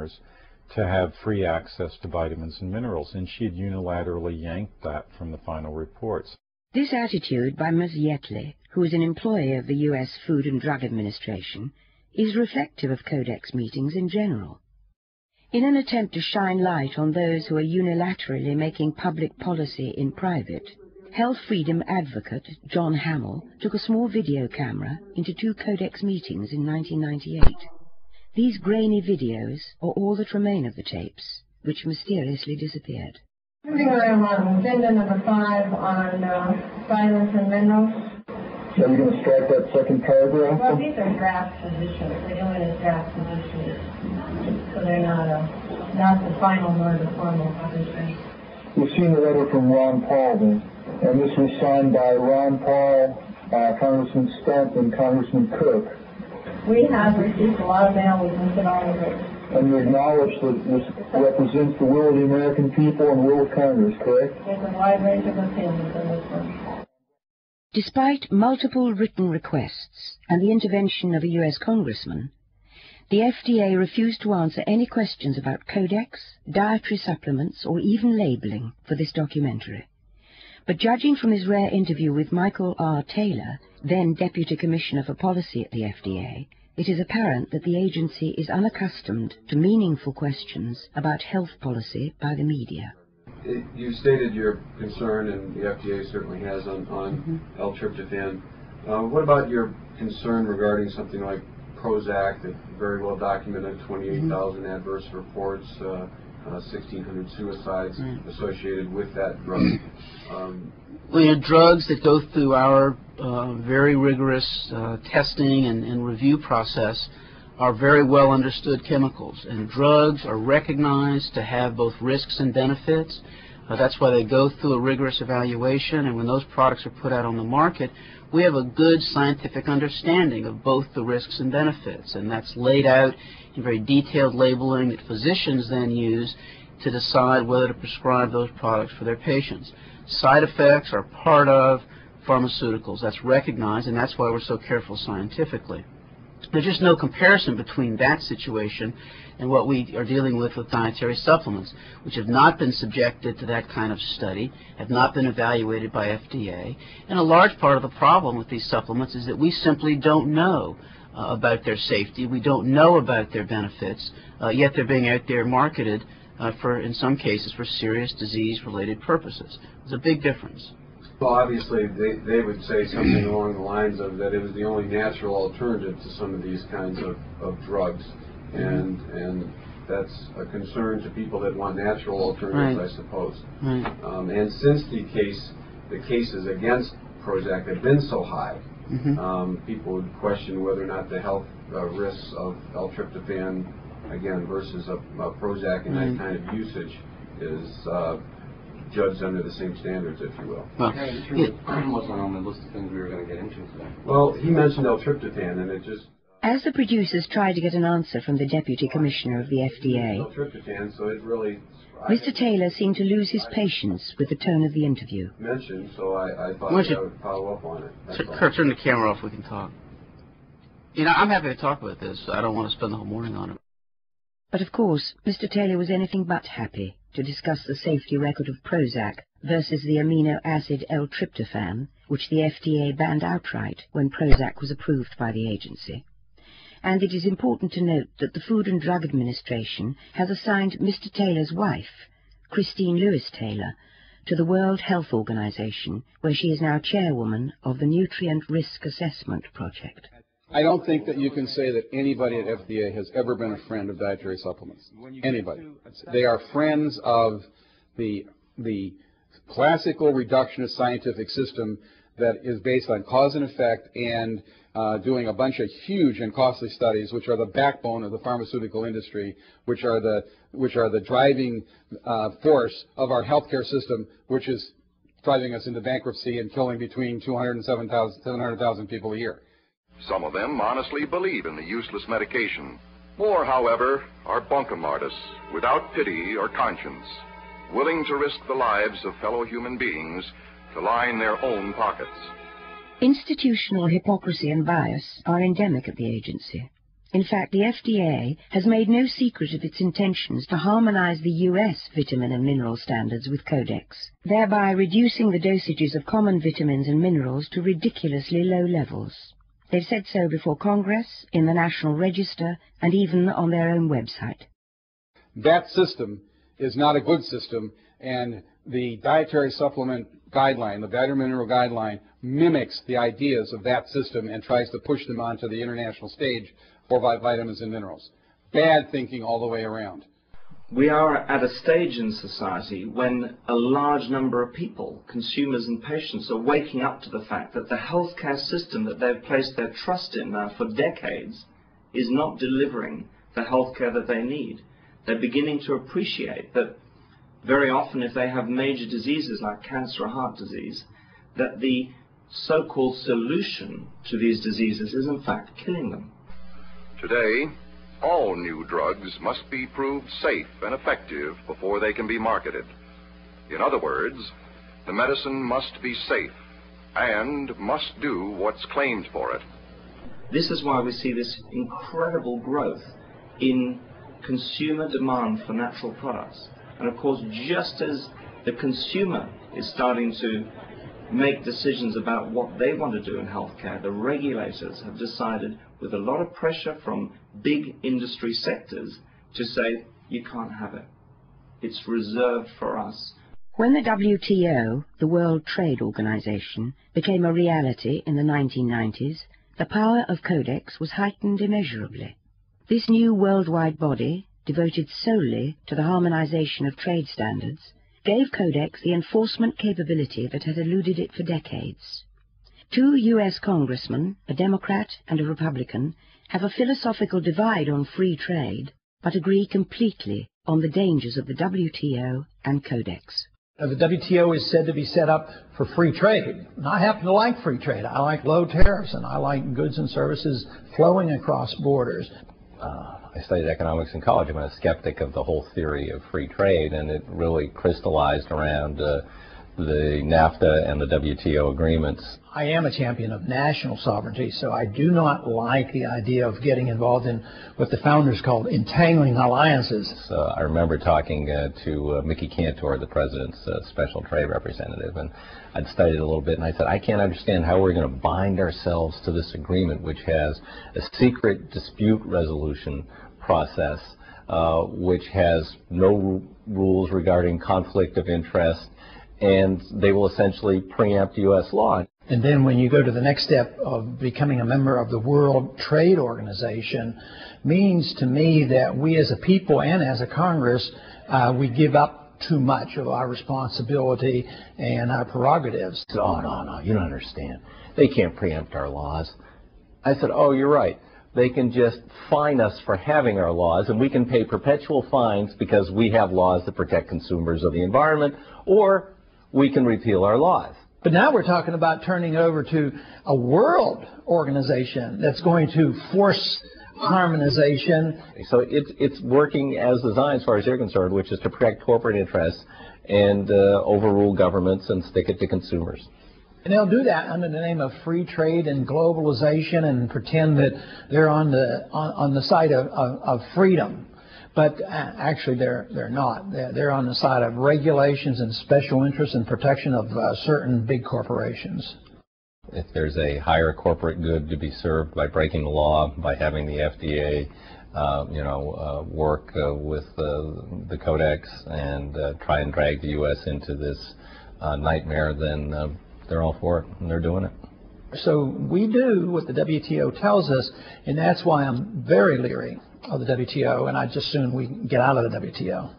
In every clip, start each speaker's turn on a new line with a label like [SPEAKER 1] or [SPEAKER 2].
[SPEAKER 1] farmers to have free access to vitamins and minerals, and she had unilaterally yanked that from the final reports.
[SPEAKER 2] This attitude by Ms. Yetley, who is an employee of the U.S. Food and Drug Administration, is reflective of Codex meetings in general. In an attempt to shine light on those who are unilaterally making public policy in private, health freedom advocate John Hammell took a small video camera into two Codex meetings in 1998. These grainy videos are all that remain of the tapes, which mysteriously disappeared.
[SPEAKER 3] Moving on on agenda number five on uh, violence and minerals.
[SPEAKER 4] Are you going to strike that second paragraph?
[SPEAKER 3] Well, these are draft positions. They go in as draft positions, so they're not a, not the final nor the formal position.
[SPEAKER 4] We've seen the letter from Ron Paul then, and this was signed by Ron Paul, uh, Congressman Stump, and Congressman Cook.
[SPEAKER 3] We have received a lot of mail. We've looked at all of it.
[SPEAKER 4] And you acknowledge that this represents the will of the American people and will of Congress, correct?
[SPEAKER 3] There's a wide range of opinions on this one.
[SPEAKER 2] Despite multiple written requests and the intervention of a U.S. congressman, the FDA refused to answer any questions about codex, dietary supplements, or even labeling for this documentary. But judging from his rare interview with Michael R. Taylor, then Deputy Commissioner for Policy at the FDA, it is apparent that the agency is unaccustomed to meaningful questions about health policy by the media.
[SPEAKER 5] You stated your concern, and the FDA certainly has, on, on mm-hmm. L-tryptophan. Uh, what about your concern regarding something like Prozac, that very well documented 28,000 mm-hmm. adverse reports, uh, uh, 1,600 suicides mm. associated with that drug? Um,
[SPEAKER 6] well, you drugs that go through our uh, very rigorous uh, testing and, and, review process are very well understood chemicals, and drugs are recognized to have both risks and benefits. Uh, that's why they go through a rigorous evaluation, and when those products are put out on the market, we have a good scientific understanding of both the risks and benefits, and that's laid out in very detailed labeling that physicians then use to decide whether to prescribe those products for their patients. Side effects are part of pharmaceuticals. That's recognized, and that's why we're so careful scientifically. There's just no comparison between that situation and what we are dealing with with dietary supplements, which have not been subjected to that kind of study, have not been evaluated by FDA. And a large part of the problem with these supplements is that we simply don't know uh, about their safety. We don't know about their benefits, uh, yet they're being out there marketed uh, for, in some cases, for serious disease-related purposes. There's a big difference.
[SPEAKER 5] Well, obviously, they, they would say something along the lines of that it was the only natural alternative to some of these kinds of, of drugs, and and that's a concern to people that want natural alternatives, right. I suppose.
[SPEAKER 6] Right.
[SPEAKER 5] Um, and since the case, the cases against Prozac have been so high, mm-hmm. um, people would question whether or not the health uh, risks of L-tryptophan, again, versus a, a Prozac and right. that kind of usage is. Uh, judged under the same standards, if you will.
[SPEAKER 7] Well, yeah, in terms of what's on the list of things we were going to get into today.
[SPEAKER 5] Well, he mentioned L-tryptophan, and it just...
[SPEAKER 2] Uh, As the producers tried to get an answer from the Deputy Commissioner of the FDA,
[SPEAKER 5] so it really...
[SPEAKER 2] Mr. Taylor seemed to lose his patience with the tone of the interview.
[SPEAKER 5] Mentioned, so I, I thought I would follow up on it.
[SPEAKER 6] Kurt, turn the camera off. We can talk. You know, I'm happy to talk about this. I don't want to spend the whole morning on it.
[SPEAKER 2] But of course, Mr. Taylor was anything but happy to discuss the safety record of Prozac versus the amino acid L-tryptophan, which the FDA banned outright when Prozac was approved by the agency. And it is important to note that the Food and Drug Administration has assigned Mr. Taylor's wife, Christine Lewis Taylor, to the World Health Organization, where she is now chairwoman of the Nutrient Risk Assessment Project.
[SPEAKER 8] I don't think that you can say that anybody at FDA has ever been a friend of dietary supplements. Anybody. They are friends of the the classical reductionist scientific system that is based on cause and effect and uh, doing a bunch of huge and costly studies, which are the backbone of the pharmaceutical industry, which are the which are the driving uh, force of our healthcare system, which is driving us into bankruptcy and killing between 200 and 700,000 people a year.
[SPEAKER 9] Some of them honestly believe in the useless medication. More, however, are bunkum artists without pity or conscience, willing to risk the lives of fellow human beings to line their own pockets.
[SPEAKER 2] Institutional hypocrisy and bias are endemic at the agency. In fact, the FDA has made no secret of its intentions to harmonize the US vitamin and mineral standards with Codex, thereby reducing the dosages of common vitamins and minerals to ridiculously low levels. They've said so before Congress, in the National Register, and even on their own website.
[SPEAKER 8] That system is not a good system, and the dietary supplement guideline, the dietary mineral guideline, mimics the ideas of that system and tries to push them onto the international stage for vitamins and minerals. Bad thinking all the way around.
[SPEAKER 10] We are at a stage in society when a large number of people, consumers and patients, are waking up to the fact that the healthcare system that they've placed their trust in now for decades is not delivering the healthcare that they need. They're beginning to appreciate that very often if they have major diseases like cancer or heart disease, that the so-called solution to these diseases is in fact killing them.
[SPEAKER 9] Today, all new drugs must be proved safe and effective before they can be marketed. In other words, the medicine must be safe and must do what's claimed for it.
[SPEAKER 10] This is why we see this incredible growth in consumer demand for natural products. And of course, just as the consumer is starting to make decisions about what they want to do in healthcare, the regulators have decided, with a lot of pressure from big industry sectors, to say, you can't have it. It's reserved for us.
[SPEAKER 2] When the WTO, the World Trade Organization, became a reality in the 1990s, the power of Codex was heightened immeasurably. This new worldwide body, devoted solely to the harmonization of trade standards, gave Codex the enforcement capability that had eluded it for decades. Two U.S. congressmen, a Democrat and a Republican, have a philosophical divide on free trade, but agree completely on the dangers of the WTO and Codex.
[SPEAKER 11] The WTO is said to be set up for free trade. And I happen to like free trade. I like low tariffs and I like goods and services flowing across borders.
[SPEAKER 12] Uh, I studied economics in college. I'm a skeptic of the whole theory of free trade, and it really crystallized around uh, the NAFTA and the WTO agreements.
[SPEAKER 11] I am a champion of national sovereignty, so I do not like the idea of getting involved in what the founders called entangling alliances.
[SPEAKER 12] So I remember talking uh, to uh, Mickey Kantor, the president's uh, special trade representative, and I'd studied a little bit, and I said, I can't understand how we're going to bind ourselves to this agreement, which has a secret dispute resolution process, uh, which has no rules regarding conflict of interest, and they will essentially preempt U.S. law.
[SPEAKER 11] And then when you go to the next step of becoming a member of the World Trade Organization, means to me that we as a people and as a Congress, uh, we give up too much of our responsibility and our prerogatives.
[SPEAKER 12] Oh, no, no, you don't understand. They can't preempt our laws. I said, oh, you're right. They can just fine us for having our laws, and we can pay perpetual fines because we have laws that protect consumers of the environment, or we can repeal our laws.
[SPEAKER 11] But now we're talking about turning it over to a world organization that's going to force harmonization.
[SPEAKER 12] So it's it's working as designed as far as you're concerned, which is to protect corporate interests and uh, overrule governments and stick it to consumers.
[SPEAKER 11] And they'll do that under the name of free trade and globalization and pretend that they're on the on, on the side of, of, of freedom. But uh, actually, they're they're not. They're, they're on the side of regulations and special interests and protection of uh, certain big corporations.
[SPEAKER 12] If there's a higher corporate good to be served by breaking the law, by having the FDA, uh, you know, uh, work uh, with the Codex and uh, try and drag the U.S. into this nightmare, then they're all for it and they're doing it.
[SPEAKER 11] So we do what the WTO tells us, and that's why I'm very leery of the WTO, and I'd just soon we get out of the WTO.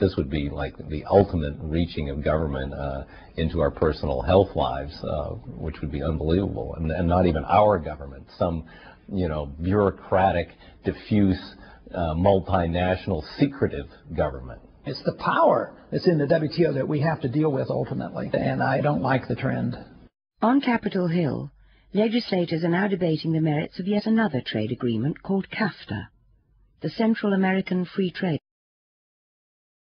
[SPEAKER 12] This would be like the ultimate reaching of government uh, into our personal health lives, uh, which would be unbelievable, and, and, not even our government, some, you know, bureaucratic, diffuse, uh, multinational, secretive government.
[SPEAKER 11] It's the power that's in the WTO that we have to deal with ultimately, and I don't like the trend.
[SPEAKER 2] On Capitol Hill, legislators are now debating the merits of yet another trade agreement called CAFTA the Central American Free Trade